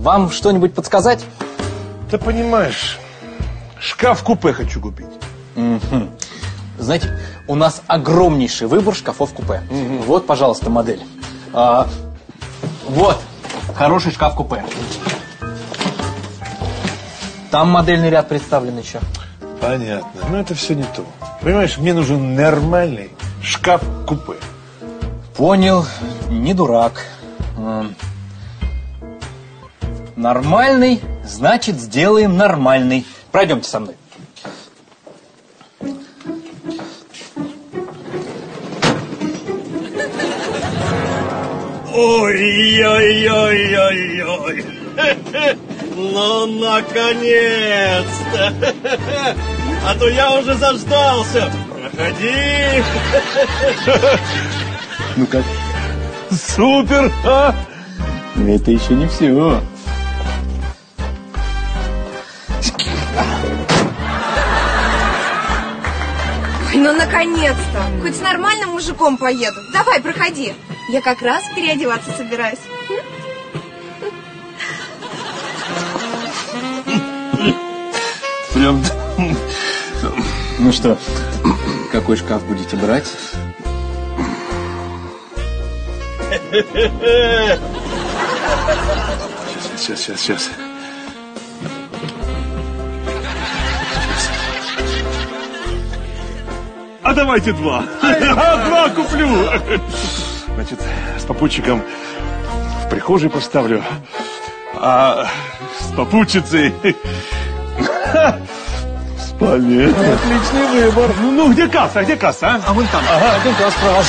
Вам что-нибудь подсказать? Ты понимаешь, шкаф-купе хочу купить. Знаете, у нас огромнейший выбор шкафов-купе. Вот, пожалуйста, модель. А, вот, хороший шкаф-купе. Там модельный ряд представлен еще. Понятно. Но это все не то. Понимаешь, мне нужен нормальный шкаф-купе. Понял, не дурак. Нормальный, значит, сделаем нормальный. Пройдемте со мной. Ой-ой-ой-ой-ой. Ну, наконец-то. А то я уже заждался. Проходи. Ну как? Супер! а? Это еще не все. Ну наконец-то! Хоть с нормальным мужиком поеду. Давай, проходи. Я как раз переодеваться собираюсь. Прям Ну что, какой шкаф будете брать? Сейчас, сейчас, сейчас. А давайте два. А два куплю. Значит, с попутчиком в прихожей поставлю, а с попутчицей в спальне. Отличный выбор. Ну, ну, где касса, где касса, а? А вон там. Ага, один раз справа.